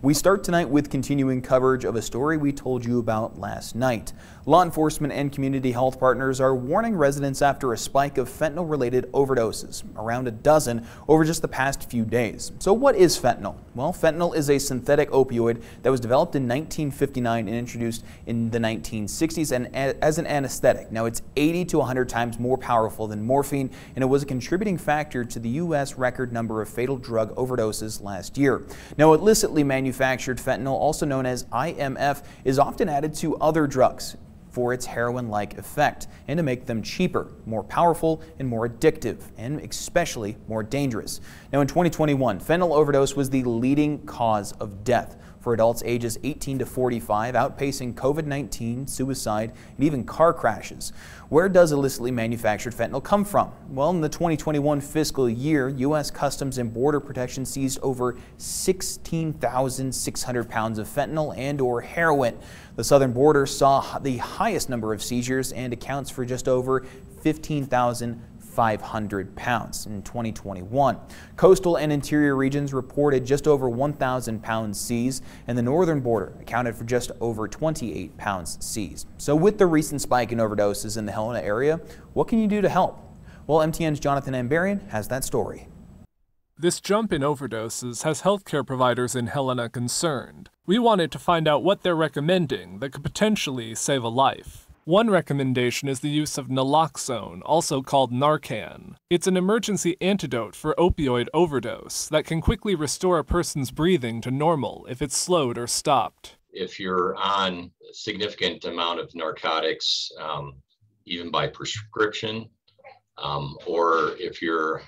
We start tonight with continuing coverage of a story we told you about last night. Law enforcement and community health partners are warning residents after a spike of fentanyl related overdoses, around a dozen over just the past few days. So what is fentanyl? Well, fentanyl is a synthetic opioid that was developed in 1959 and introduced in the 1960s and as an anesthetic. Now it's 80 to 100 times more powerful than morphine and it was a contributing factor to the U.S. record number of fatal drug overdoses last year. Now illicitly manufactured manufactured fentanyl, also known as IMF, is often added to other drugs for its heroin-like effect and to make them cheaper, more powerful, and more addictive, and especially more dangerous. Now in 2021, fentanyl overdose was the leading cause of death for adults ages 18 to 45, outpacing COVID-19, suicide, and even car crashes. Where does illicitly manufactured fentanyl come from? Well, in the 2021 fiscal year, U.S. Customs and Border Protection seized over 16,600 pounds of fentanyl and or heroin. The southern border saw the highest number of seizures and accounts for just over 15,000 500 pounds in 2021. Coastal and interior regions reported just over 1,000 pounds seized, and the northern border accounted for just over 28 pounds seized. So with the recent spike in overdoses in the Helena area, what can you do to help? Well, MTN's Jonathan Ambarian has that story. This jump in overdoses has healthcare providers in Helena concerned. We wanted to find out what they're recommending that could potentially save a life. One recommendation is the use of naloxone, also called Narcan. It's an emergency antidote for opioid overdose that can quickly restore a person's breathing to normal if it's slowed or stopped. If you're on a significant amount of narcotics, um, even by prescription, um, or if your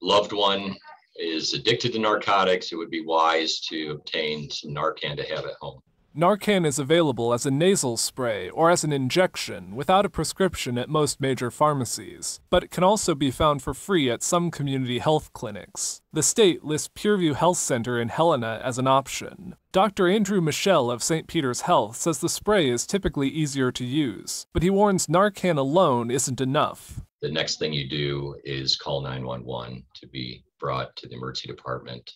loved one is addicted to narcotics, it would be wise to obtain some Narcan to have at home. Narcan is available as a nasal spray or as an injection without a prescription at most major pharmacies, but it can also be found for free at some community health clinics. The state lists PureView Health Center in Helena as an option. Dr. Andrew Michelle of St. Peter's Health says the spray is typically easier to use, but he warns Narcan alone isn't enough. The next thing you do is call 911 to be brought to the emergency department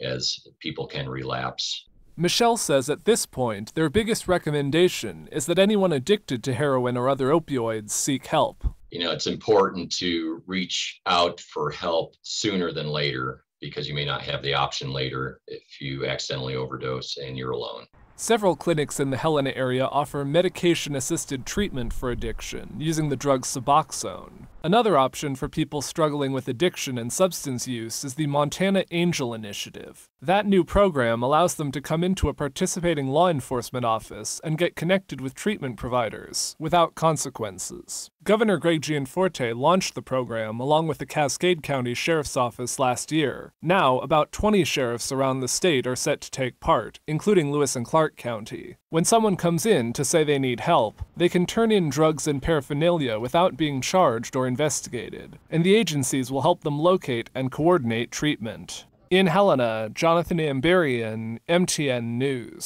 as people can relapse Michelle says at this point, their biggest recommendation is that anyone addicted to heroin or other opioids seek help. You know, it's important to reach out for help sooner than later because you may not have the option later if you accidentally overdose and you're alone. Several clinics in the Helena area offer medication-assisted treatment for addiction using the drug Suboxone. Another option for people struggling with addiction and substance use is the Montana Angel Initiative. That new program allows them to come into a participating law enforcement office and get connected with treatment providers without consequences. Governor Greg Gianforte launched the program along with the Cascade County Sheriff's Office last year. Now, about 20 sheriffs around the state are set to take part, including Lewis and Clark County. When someone comes in to say they need help, they can turn in drugs and paraphernalia without being charged or investigated, and the agencies will help them locate and coordinate treatment. In Helena, Jonathan Ambarian, MTN News.